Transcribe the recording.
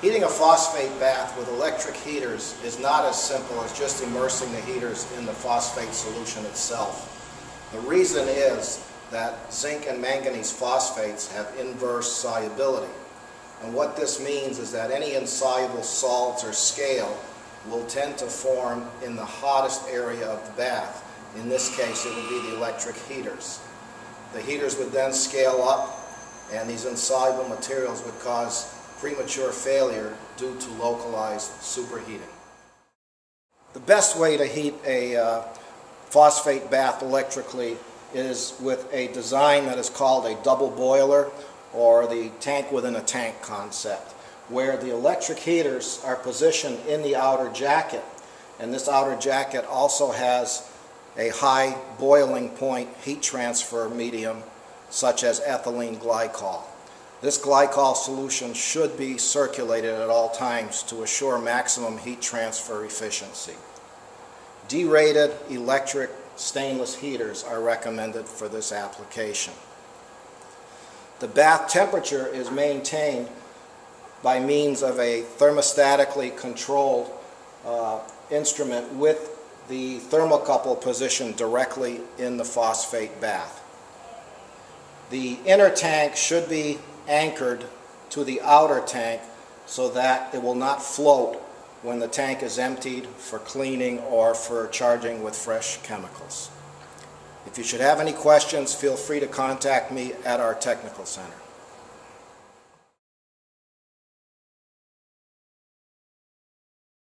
Heating a phosphate bath with electric heaters is not as simple as just immersing the heaters in the phosphate solution itself. The reason is that zinc and manganese phosphates have inverse solubility. And what this means is that any insoluble salts or scale will tend to form in the hottest area of the bath. In this case, it would be the electric heaters. The heaters would then scale up, and these insoluble materials would cause premature failure due to localized superheating. The best way to heat a uh, phosphate bath electrically is with a design that is called a double boiler or the tank within a tank concept, where the electric heaters are positioned in the outer jacket. And this outer jacket also has a high boiling point heat transfer medium, such as ethylene glycol. This glycol solution should be circulated at all times to assure maximum heat transfer efficiency. derated electric stainless heaters are recommended for this application. The bath temperature is maintained by means of a thermostatically controlled uh, instrument with the thermocouple positioned directly in the phosphate bath. The inner tank should be anchored to the outer tank so that it will not float when the tank is emptied for cleaning or for charging with fresh chemicals. If you should have any questions, feel free to contact me at our technical center.